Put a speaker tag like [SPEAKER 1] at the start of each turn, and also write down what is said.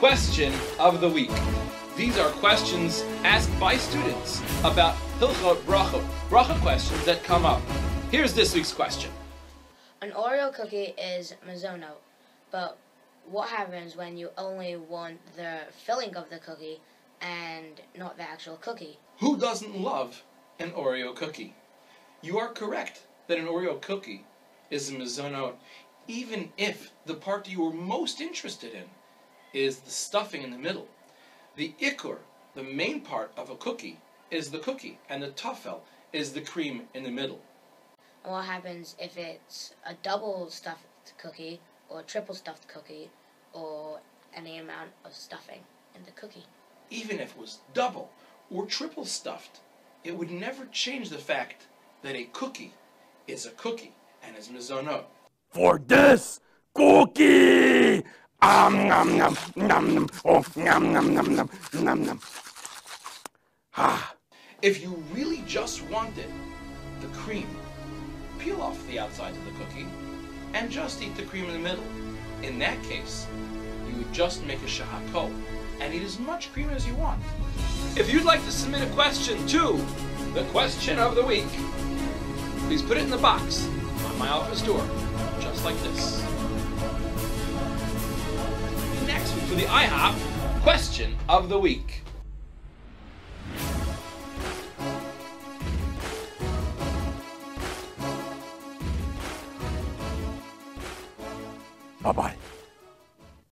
[SPEAKER 1] Question of the week. These are questions asked by students about Hilchot Bracha, bracha questions that come up. Here's this week's question.
[SPEAKER 2] An Oreo cookie is mazono, but what happens when you only want the filling of the cookie and not the actual cookie?
[SPEAKER 1] Who doesn't love an Oreo cookie? You are correct that an Oreo cookie is a mazono, even if the part that you are most interested in is the stuffing in the middle. The ikor, the main part of a cookie, is the cookie, and the tafel is the cream in the middle.
[SPEAKER 2] And what happens if it's a double stuffed cookie or a triple stuffed cookie or any amount of stuffing in the cookie?
[SPEAKER 1] Even if it was double or triple stuffed, it would never change the fact that a cookie is a cookie and is mizono.
[SPEAKER 3] For this cookie! Um, nom, nom, nom, nom. Oh, nom, nom, nom, nom, nom, nom. Ah.
[SPEAKER 1] If you really just wanted the cream, peel off the outside of the cookie and just eat the cream in the middle. In that case, you would just make a shehakol and eat as much cream as you want. If you'd like to submit a question to the question of the week, please put it in the box on my office door, just like this. Next for the IHOP question of the week.
[SPEAKER 3] Bye bye.